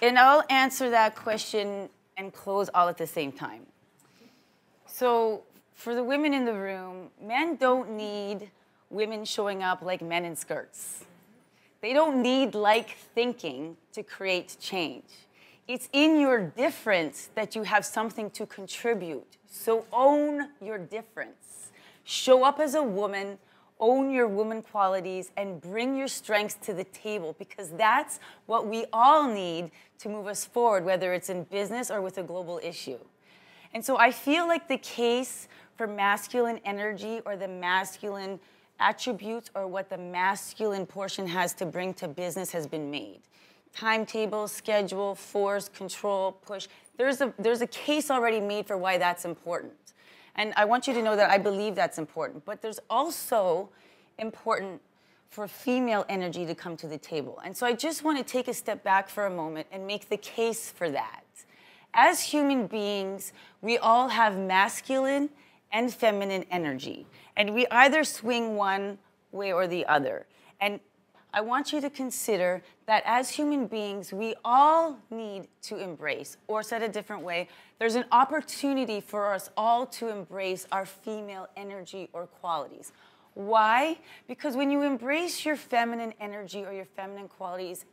And I'll answer that question and close all at the same time. So, for the women in the room, men don't need women showing up like men in skirts. They don't need like thinking to create change. It's in your difference that you have something to contribute. So own your difference. Show up as a woman, own your woman qualities, and bring your strengths to the table because that's what we all need to move us forward, whether it's in business or with a global issue. And so I feel like the case for masculine energy or the masculine attributes or what the masculine portion has to bring to business has been made timetable, schedule, force, control, push. There's a, there's a case already made for why that's important. And I want you to know that I believe that's important. But there's also important for female energy to come to the table. And so I just want to take a step back for a moment and make the case for that. As human beings, we all have masculine and feminine energy. And we either swing one way or the other. And I want you to consider that as human beings, we all need to embrace, or said a different way, there's an opportunity for us all to embrace our female energy or qualities. Why? Because when you embrace your feminine energy or your feminine qualities,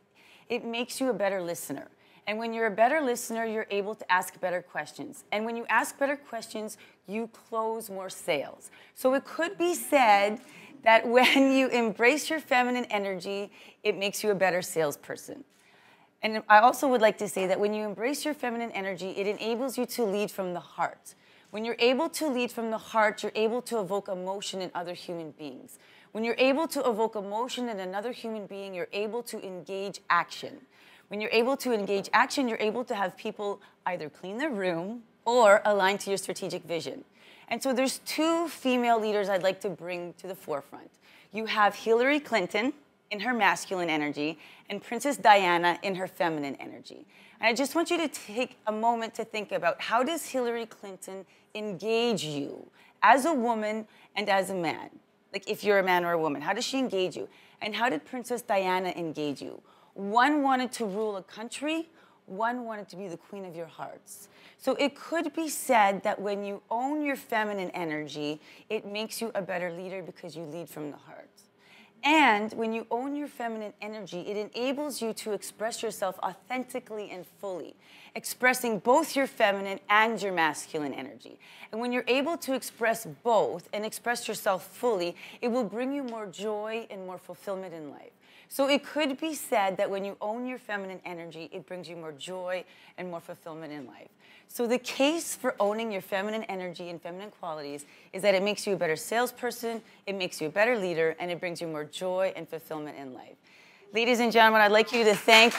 it makes you a better listener. And when you're a better listener, you're able to ask better questions. And when you ask better questions, you close more sales. So it could be said that when you embrace your feminine energy, it makes you a better salesperson. And I also would like to say that when you embrace your feminine energy, it enables you to lead from the heart. When you're able to lead from the heart, you're able to evoke emotion in other human beings. When you're able to evoke emotion in another human being, you're able to engage action. When you're able to engage action, you're able to have people either clean their room or align to your strategic vision. And so there's two female leaders I'd like to bring to the forefront. You have Hillary Clinton in her masculine energy and Princess Diana in her feminine energy. And I just want you to take a moment to think about how does Hillary Clinton engage you as a woman and as a man? Like if you're a man or a woman, how does she engage you? And how did Princess Diana engage you? One wanted to rule a country, one wanted to be the queen of your hearts. So it could be said that when you own your feminine energy, it makes you a better leader because you lead from the heart. And when you own your feminine energy, it enables you to express yourself authentically and fully, expressing both your feminine and your masculine energy. And when you're able to express both and express yourself fully, it will bring you more joy and more fulfillment in life. So it could be said that when you own your feminine energy, it brings you more joy and more fulfillment in life. So the case for owning your feminine energy and feminine qualities is that it makes you a better salesperson, it makes you a better leader, and it brings you more joy and fulfillment in life. Ladies and gentlemen, I'd like you to thank.